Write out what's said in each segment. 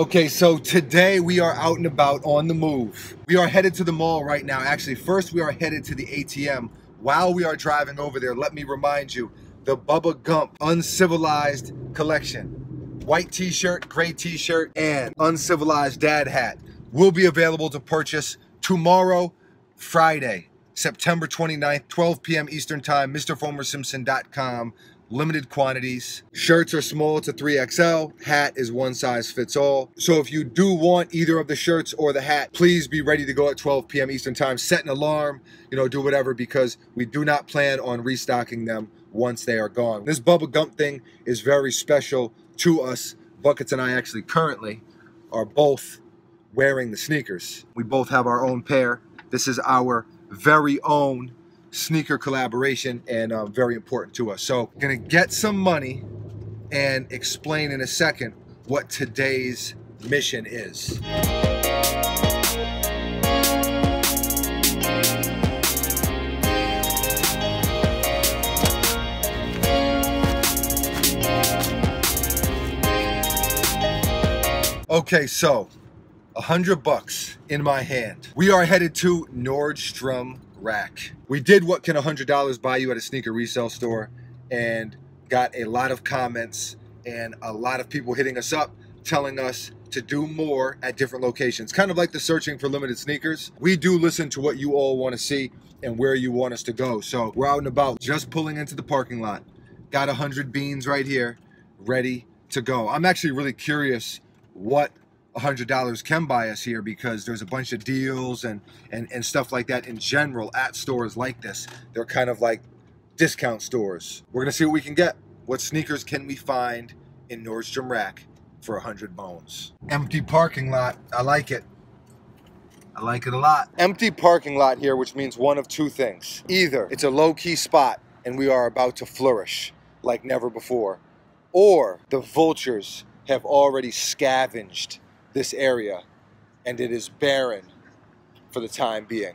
Okay, so today we are out and about on the move. We are headed to the mall right now. Actually, first we are headed to the ATM. While we are driving over there, let me remind you, the Bubba Gump Uncivilized Collection. White t-shirt, gray t-shirt, and uncivilized dad hat will be available to purchase tomorrow, Friday, September 29th, 12 p.m. Eastern Time, MrFoamerSimpson.com. Limited quantities. Shirts are small to 3XL. Hat is one size fits all. So if you do want either of the shirts or the hat, please be ready to go at 12 p.m. Eastern Time. Set an alarm, you know, do whatever because we do not plan on restocking them once they are gone. This Bubba Gump thing is very special to us. Buckets and I actually currently are both wearing the sneakers. We both have our own pair. This is our very own sneaker collaboration and uh, very important to us. So gonna get some money and explain in a second what today's mission is. Okay, so a hundred bucks in my hand. We are headed to Nordstrom Rack. We did what can a hundred dollars buy you at a sneaker resale store and got a lot of comments and a lot of people hitting us up telling us to do more at different locations. Kind of like the searching for limited sneakers. We do listen to what you all want to see and where you want us to go. So we're out and about, just pulling into the parking lot. Got a hundred beans right here, ready to go. I'm actually really curious what $100 can buy us here because there's a bunch of deals and, and, and stuff like that in general at stores like this. They're kind of like discount stores. We're gonna see what we can get. What sneakers can we find in Nordstrom Rack for 100 bones? Empty parking lot, I like it. I like it a lot. Empty parking lot here, which means one of two things. Either it's a low-key spot and we are about to flourish like never before, or the vultures have already scavenged this area and it is barren for the time being.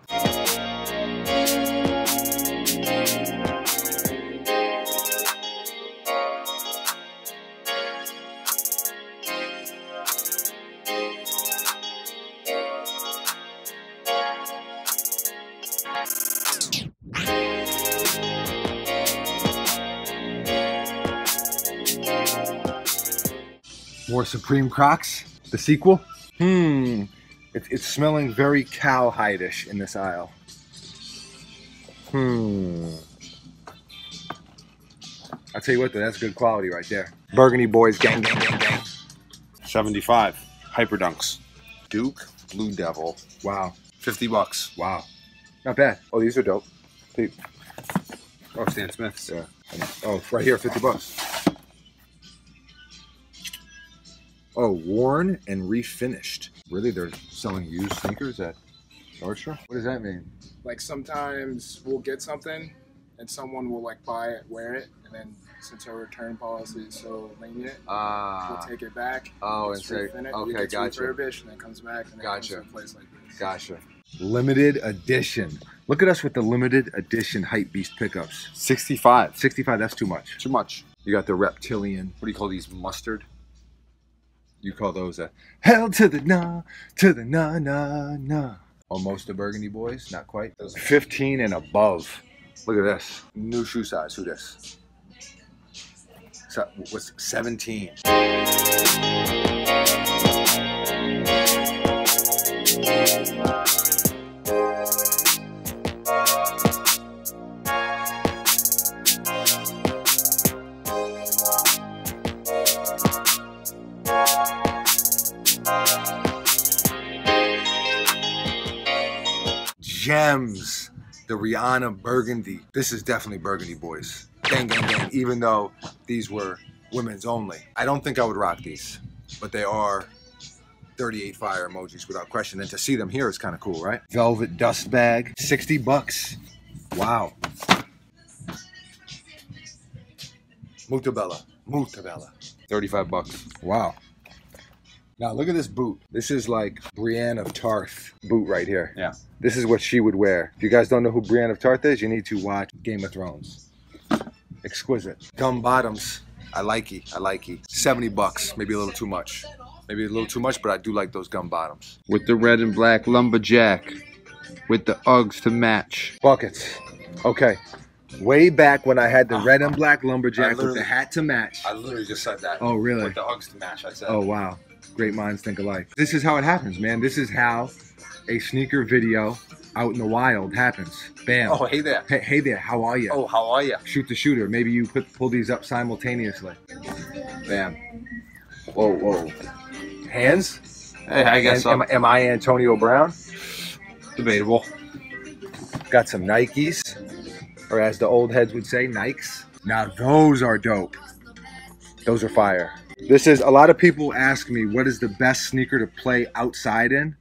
More Supreme Crocs, the sequel. Hmm, it, it's smelling very cowhide-ish in this aisle. Hmm. I'll tell you what, though, that's good quality right there. Burgundy Boys, gang, gang, gang, gang. 75. Hyperdunks. Duke, Blue Devil. Wow, 50 bucks. wow. Not bad. Oh, these are dope. Peep. Oh, Stan Smiths. Yeah. Oh, right here, 50 bucks. Oh, worn and refinished. Really? They're selling used sneakers at Nordstrom? What does that mean? like sometimes we'll get something and someone will like buy it, wear it, and then since our return policy is so lenient, Ah, we'll take it back. oh, and it's say, refin it, okay, it gets gotcha. refurbished, and then comes back and then Gotcha. comes to a place like this. Gotcha. Limited edition. Look at us with the limited edition Hype Beast pickups. 65. 65, that's too much. Too much. You got the reptilian. What do you call these? Mustard? You call those a hell to the nah, to the nah, nah, nah. Almost a burgundy boys, not quite. 15 and above. Look at this. New shoe size. Who this? So, what's 17? Gems. The Rihanna Burgundy. This is definitely Burgundy boys. Gang, gang, gang. Even though these were women's only. I don't think I would rock these, but they are 38 fire emojis without question. And to see them here is kind of cool, right? Velvet dust bag, 60 bucks. Wow. Mutabella. Mutabella. 35 bucks. Wow. Now look at this boot. This is like Brienne of Tarth boot right here. Yeah. This is what she would wear. If you guys don't know who Brienne of Tarth is, you need to watch Game of Thrones. Exquisite. Gum bottoms. I like likey. I like likey. 70 bucks. Maybe a little too much. Maybe a little too much, but I do like those gum bottoms. With the red and black lumberjack. With the Uggs to match. Buckets. Okay. Way back when I had the ah, red and black lumberjack with the hat to match. I literally just said that. Oh, really? With the Uggs to match, I said. Oh wow, great minds think alike. This is how it happens, man. This is how a sneaker video out in the wild happens. Bam. Oh, hey there. Hey, hey there, how are you? Oh, how are you? Shoot the shooter. Maybe you put pull these up simultaneously. Bam. Whoa, whoa. Hands? Hey, I guess so. Am, am I Antonio Brown? Debatable. Got some Nikes, or as the old heads would say, Nikes. Now those are dope. Those are fire. This is a lot of people ask me what is the best sneaker to play outside in.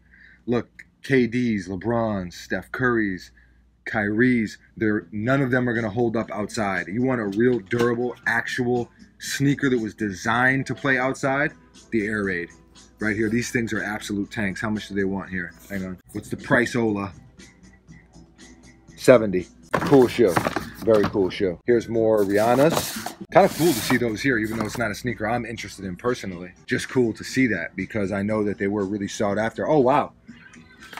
Look, KD's, LeBron's, Steph Curry's, Kyrie's. They're none of them are gonna hold up outside. You want a real durable, actual sneaker that was designed to play outside? The Air Raid. Right here. These things are absolute tanks. How much do they want here? Hang on. What's the price, Ola? 70. Cool shoe. Very cool shoe. Here's more Rihanna's. Kind of cool to see those here, even though it's not a sneaker I'm interested in personally. Just cool to see that because I know that they were really sought after. Oh wow.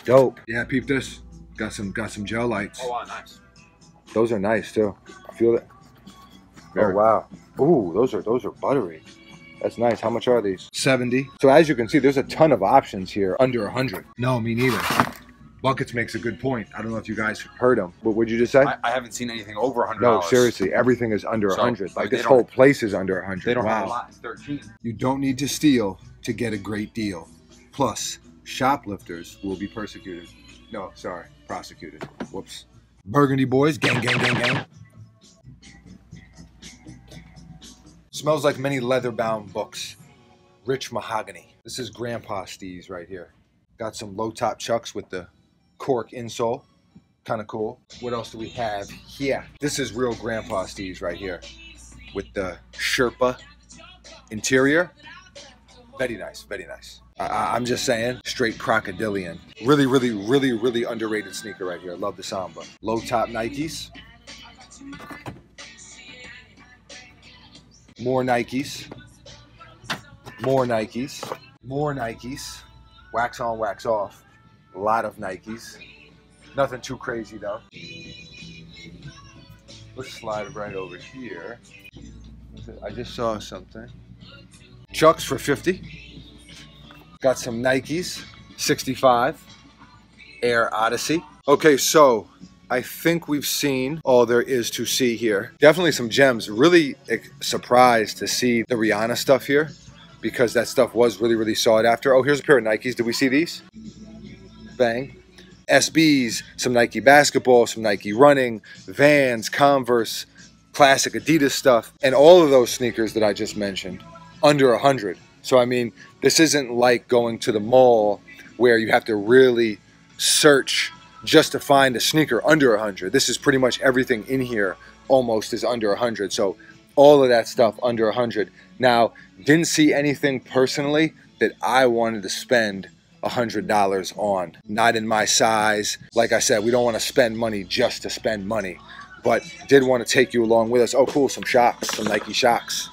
Dope. Yeah, peep this. Got some got some Gel-Lytes. Oh, wow, nice. Those are nice too. I Feel that. Oh, Very. Oh wow. Ooh, those are those are buttery. That's nice. How much are these? 70. So as you can see, there's a ton of options here under 100. No, me neither. Buckets makes a good point. I don't know if you guys heard him. What would you just say? I, I haven't seen anything over $100. no, seriously, everything is under So, 100. Like this whole place is under 100. They don't wow. have a lot in 13. You don't need to steal to get a great deal. Plus, shoplifters will be persecuted. No, sorry, prosecuted. Whoops. Burgundy boys, gang, gang, gang, gang. Smells like many leather bound books. Rich mahogany. This is Grandpa Steez right here. Got some low top chucks with the cork insole. Kind of cool. What else do we have here? This is real Grandpa Steve's right here with the Sherpa interior. Very nice, very nice. I- I'm just saying, straight crocodilian. Really, really, really, really underrated sneaker right here. Love the Samba. Low top Nikes. More Nikes. More Nikes. More Nikes. Wax on, wax off. A lot of Nikes. Nothing too crazy though. Let's slide right over here. I just saw something. Chucks for 50. Got some Nikes, 65. Air Odyssey. Okay, so I think we've seen all there is to see here. Definitely some gems. Really eh, surprised to see the Rihanna stuff here because that stuff was really, really sought after. Oh, here's a pair of Nikes. Did we see these? Bang. SBs, some Nike basketball, some Nike running, Vans, Converse, classic Adidas stuff, and all of those sneakers that I just mentioned under a hundred. So I mean, this isn't like going to the mall where you have to really search just to find a sneaker under a hundred. This is pretty much everything in here almost is under a hundred. So all of that stuff under a hundred. Now, didn't see anything personally that I wanted to spend a hundred dollars on. Not in my size. Like I said, we don't want to spend money just to spend money. But did want to take you along with us. Oh, cool, some Shox, some Nike Shox.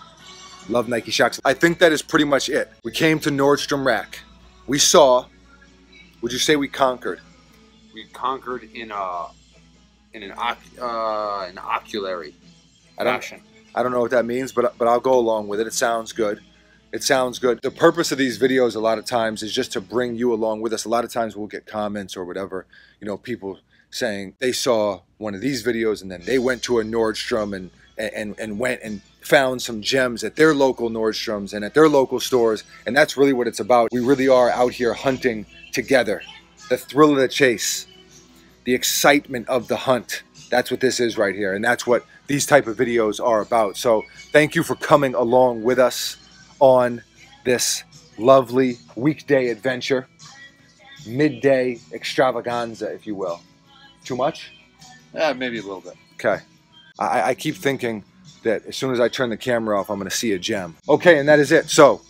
Love Nike Shox. I think that is pretty much it. We came to Nordstrom Rack. We saw. Would you say we conquered? We conquered in a in an oc- uh, an oculary I don't. fashion. I don't know what that means, but but I'll go along with it. It sounds good. It sounds good. The purpose of these videos a lot of times is just to bring you along with us. A lot of times we'll get comments or whatever, you know, people saying they saw one of these videos and then they went to a Nordstrom and and and went and found some gems at their local Nordstroms and at their local stores, and that's really what it's about. We really are out here hunting together. The thrill of the chase, the excitement of the hunt. That's what this is right here, and that's what these type of videos are about. So thank you for coming along with us on this lovely weekday adventure, midday extravaganza, if you will. Too much? Yeah, maybe a little bit. Okay. I, I keep thinking that as soon as I turn the camera off, I'm going to see a gem. Okay, and that is it. So,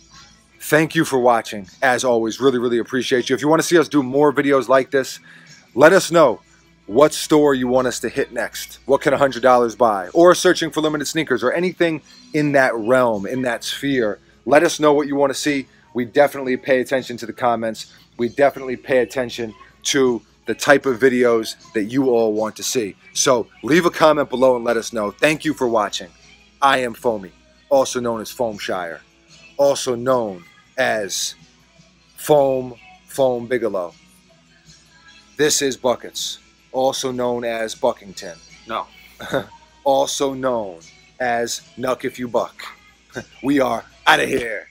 thank you for watching. As always, really, really appreciate you. If you want to see us do more videos like this, let us know what store you want us to hit next. What can $100 buy? Or searching for limited sneakers or anything in that realm, in that sphere. Let us know what you want to see. We definitely pay attention to the comments. We definitely pay attention to the type of videos that you all want to see. So leave a comment below and let us know. Thank you for watching. I am Foamy, also known as Foamshire, also known as Foam Foam Bigelow. This is Buckets, also known as Buckington, No. also known as Nuck If You Buck. We are out of here.